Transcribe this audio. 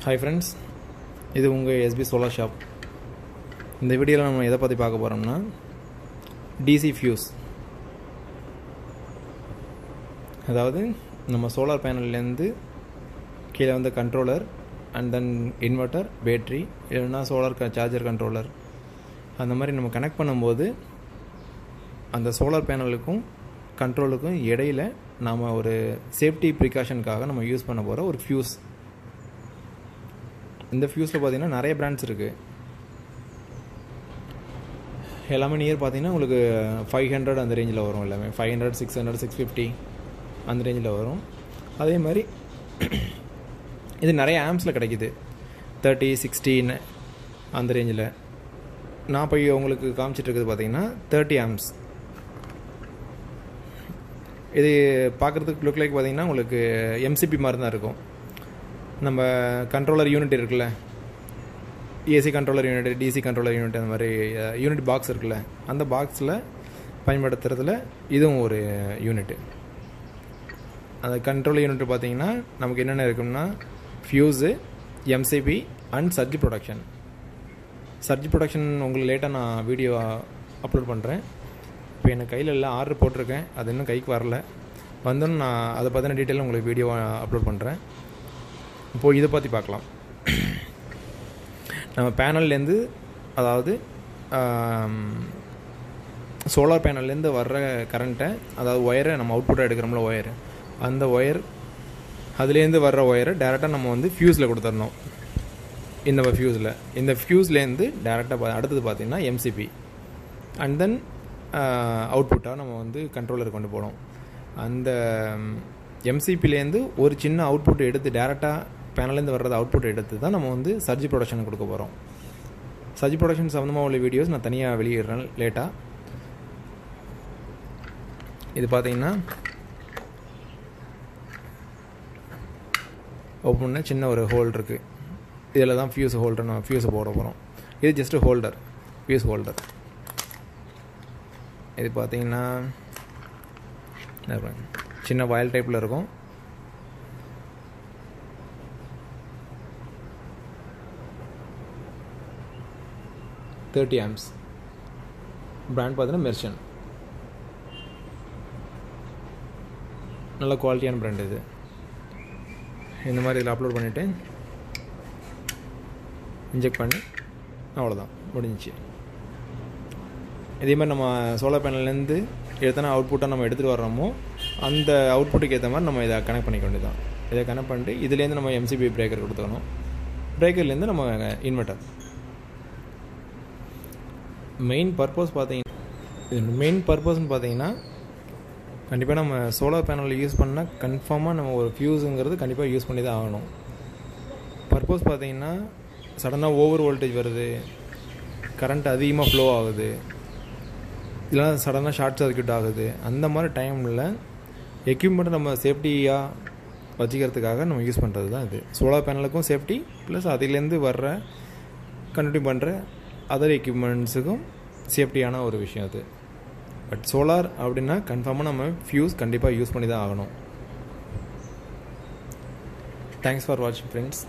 Hi friends இது உங்கள் SP solar shop இந்த வீடியோவில் நம்ம எதை பற்றி பார்க்க போகிறோம்னா டிசி ஃபியூஸ் அதாவது நம்ம சோலார் பேனல்லேருந்து கீழே வந்து controller and then inverter battery இல்லைன்னா சோலார் சார்ஜர் கண்ட்ரோலர் அந்த மாதிரி நம்ம கனெக்ட் பண்ணும்போது அந்த சோலார் பேனலுக்கும் கண்ட்ரோலுக்கும் இடையில் நாம் ஒரு சேஃப்டி ப்ரிகாஷனுக்காக நம்ம யூஸ் பண்ண போகிற ஒரு ஃபியூஸ் இந்த ஃபியூஸில் பார்த்தீங்கன்னா நிறைய பிராண்ட்ஸ் இருக்குது எல்லாமே நியர் பார்த்தீங்கன்னா உங்களுக்கு ஃபைவ் ஹண்ட்ரட் அந்த ரேஞ்சில் வரும் எல்லாமே. Five hundred six hundred six fifty அந்த ரேஞ்சில் வரும். அதே மாதிரி இது நிறைய ஆம்ஸில் கிடைக்கிது. தேர்ட்டி சிக்ஸ்டீன் அந்த ரேஞ்சில் நான் போய் உங்களுக்கு காமிச்சிட்ருக்குது பார்த்தீங்கன்னா தேர்ட்டி ஆம்ஸ் இது பார்க்குறதுக்கு லுக் லைக் பார்த்தீங்கன்னா உங்களுக்கு எம்சிபி மாதிரி தான் இருக்கும். நம்ம கண்ட்ரோலர் யூனிட் இருக்குல்ல? AC controller unit DC controller unit அந்த மாதிரி யூனிட் பாக்ஸ் இருக்குல்ல? அந்த பாக்ஸில் பயன்படுத்துறதுல இதுவும் ஒரு யூனிட்டு அந்த கண்ட்ரோல் யூனிட் பார்த்தீங்கன்னா நமக்கு என்னென்ன இருக்குன்னா fuse MCB and surge protection surge protection உங்களுக்கு லேட்டாக நான் வீடியோ அப்லோட் பண்ணுறேன் இப்போ எனக்கு கையில் எல்லாம் ஆர்டர் போட்டிருக்கேன். அது இன்னும் கைக்கு வரல. வந்தோன்னு நான் அதை பற்றின டீட்டெயில் உங்களுக்கு வீடியோ அப்லோட் பண்ணுறேன் இப்போது இதை பற்றி பார்க்கலாம். நம்ம பேனல்லேருந்து அதாவது சோலார் பேனல்லேருந்து வர்ற கரண்ட்டை அதாவது ஒயரை நம்ம அவுட்புட்டாக எடுக்கிறோம்ல ஒயர். அந்த ஒயர் அதுலேருந்து வர்ற ஒயரை டேரெக்டாக நம்ம வந்து ஃபியூஸில் கொடுத்துடணும். இந்த ஃபியூஸில் இந்த ஃபியூஸ்லேருந்து டேரெக்டாக அடுத்தது பார்த்திங்கன்னா எம்சிபி அண்ட் தென் அவுட்புட்டாக நம்ம வந்து கண்ட்ரோலர் கொண்டு போகணும். அந்த எம்சிபிலேருந்து ஒரு சின்ன அவுட்புட் எடுத்து டேரெக்டாக பேனலேருந்து வர்றது அவுட்புட் எடுத்து தான் நம்ம வந்து சர்ஜி ப்ரொடக்ஷன் கொடுக்க போகிறோம் சர்ஜி ப்ரொடக்ஷன் சம்மந்தமாக உள்ள வீடியோஸ் நான் தனியாக வெளியிடுறேன் லேட்டாக இது பார்த்தீங்கன்னா ஓப்பன் சின்ன ஒரு ஹோல்டு இருக்குது இதில் தான் ஃபியூஸ் ஹோல்டர் நம்ம ஃபியூஸை போட போகிறோம் இது ஜஸ்ட்டு ஹோல்டர் ஃபியூஸ் ஹோல்டர் இது பார்த்தீங்கன்னா சின்ன வயல் டைப்பில் இருக்கும். தேர்ட்டி ஆம்ஸ் பிராண்ட் பார்த்தீங்கன்னா மெர்ஷன் நல்ல குவாலிட்டியான பிராண்ட் இது. இந்த மாதிரி இதில் அப்லோட் பண்ணிவிட்டு இன்ஜெக்ட் பண்ணி அவ்வளோதான் முடிஞ்சிச்சு. இதே மாதிரி நம்ம சோலார் பேனல்லேருந்து எத்தனை அவுட்புட்டாக நம்ம எடுத்துகிட்டு வர்றோமோ அந்த அவுட்புட்டுக்கு ஏற்ற மாதிரி நம்ம இதை கனெக்ட் பண்ணிக்க வேண்டியதான் இதை கனெக்ட் பண்ணிட்டு இதுலேருந்து நம்ம எம்சிபி பிரேக்கர் கொடுத்துக்கணும். பிரேக்கர்லேருந்து நம்ம இன்வெர்ட்டர் மெயின் பர்பஸ் பார்த்தீங்கன்னா மெயின் பர்பஸ்ன்னு பார்த்தீங்கன்னா கண்டிப்பாக நம்ம சோலார் பேனல் யூஸ் பண்ணால் கன்ஃபார்மாக நம்ம ஒரு ஃபியூஸுங்கிறது கண்டிப்பாக யூஸ் பண்ணி தான் ஆகணும். பர்பஸ் பார்த்தீங்கன்னா சடனாக ஓவர் வோல்டேஜ் வருது. கரண்ட் அதிகமாக ஃப்ளோ ஆகுது. இல்லைனா சடனாக ஷார்ட் சர்க்கியூட் ஆகுது. அந்த மாதிரி டைமில் எக்யூப்மெண்ட்டை நம்ம சேஃப்டியாக வச்சுக்கிறதுக்காக நம்ம யூஸ் பண்ணுறது தான் இது சோலார் பேனலுக்கும் சேஃப்டி ப்ளஸ் அதிலேருந்து வர்ற கண்டினியூ பண்ணுற அதர் எக்யூப்மெண்ட்ஸுக்கும் சேஃப்டியான ஒரு விஷயம் அது. பட் சோலார் அப்படின்னா கன்ஃபார்மாக நம்ம ஃபியூஸ் கண்டிப்பாக யூஸ் பண்ணி தான் ஆகணும். தேங்க்ஸ் ஃபார் வாட்சிங் ஃப்ரெண்ட்ஸ்